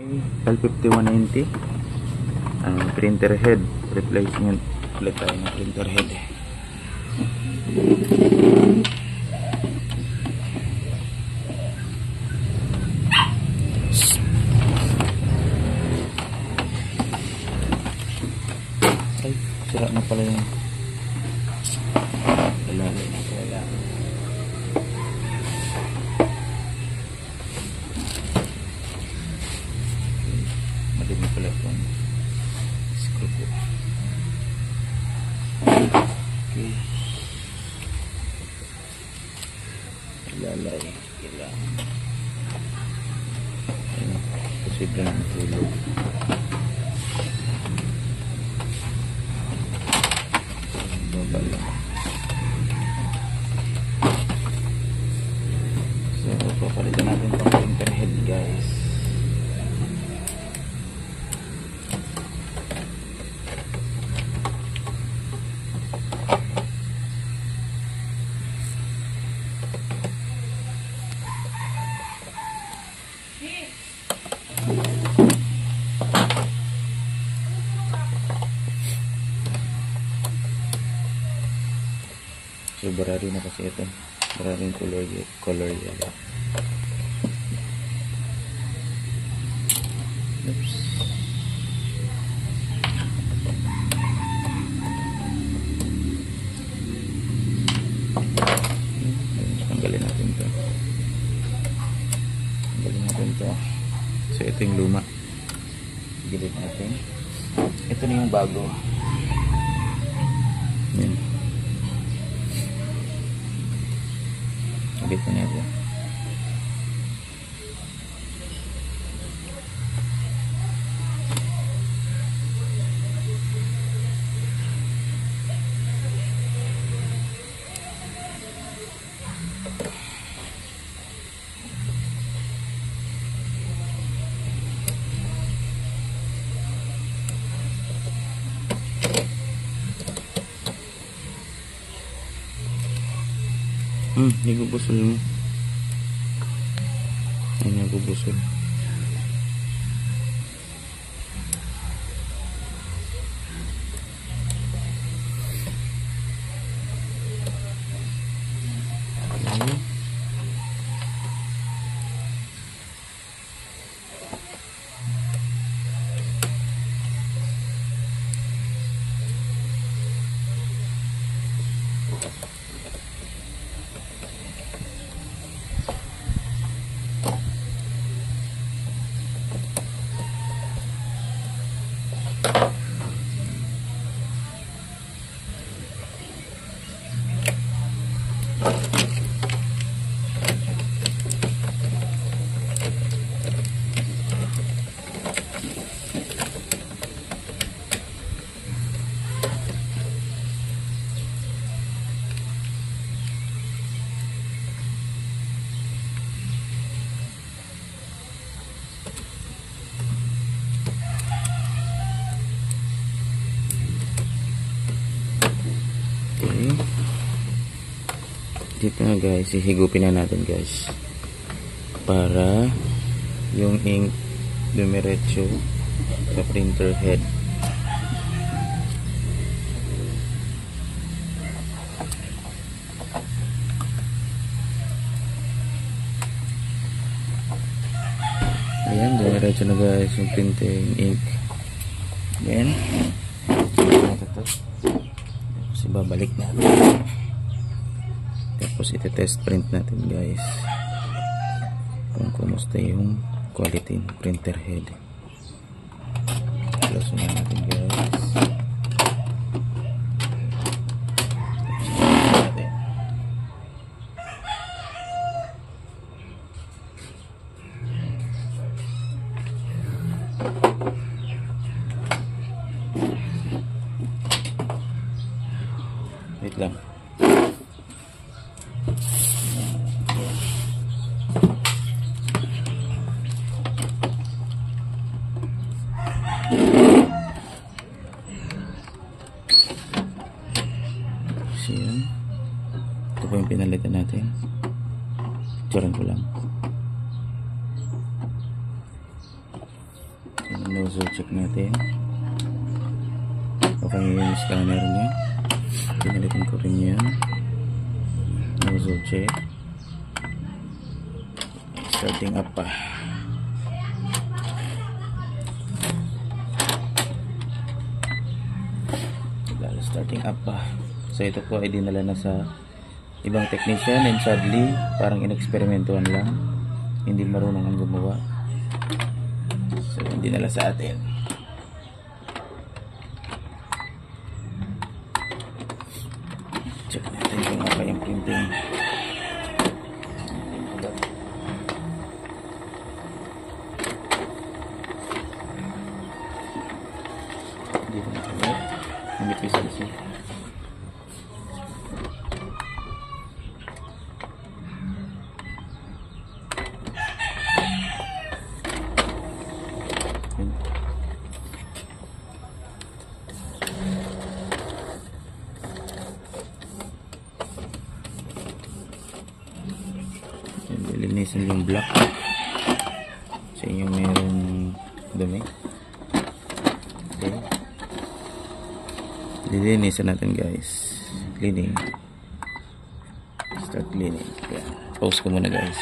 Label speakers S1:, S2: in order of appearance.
S1: L5190 ang printer head. Replacement ulit tayo ng printer head. Ay sira na pala yung lalay sila kasi sedang tulog babalak So, barari na kasi ito. Maraming color, color yellow. Oops. Hmm, Tanggalin natin to. Tanggalin natin to. So, ito yung luma. Gilid natin. Ito na yung bago. Yan. Sabit na natin. Hmm, nagubusol mo. Ay, nagubusol. Okay. Okay. Dito na guys, hihigupin na natin guys. Para yung ink dumiretso sa printer head. Ayan, dumiretso na guys yung printing ink. Then, ito to. Tapos ibabalik natin. Tapos ite-test print natin guys. Kung kumusta yung quality ng printer head. Na natin guys. So, yan. Ito po yung pinalitan natin. Picturean ko lang. nozzle check natin okay yung scanner niya pinalitan ko rin yan nozzle check starting up pa starting up pa so ito po ay dinala na sa ibang technician and sadly parang ineksperimentuhan lang. Hindi marunong ang gumawa. So hindi nala sa atin check natin kung okay yung printing hindi ko nakalat hindi ko isa Lilinisin yung black sa inyong merong dumi. Okay. Lilinisin natin guys. Cleaning. Start cleaning. Yeah. pause ko muna guys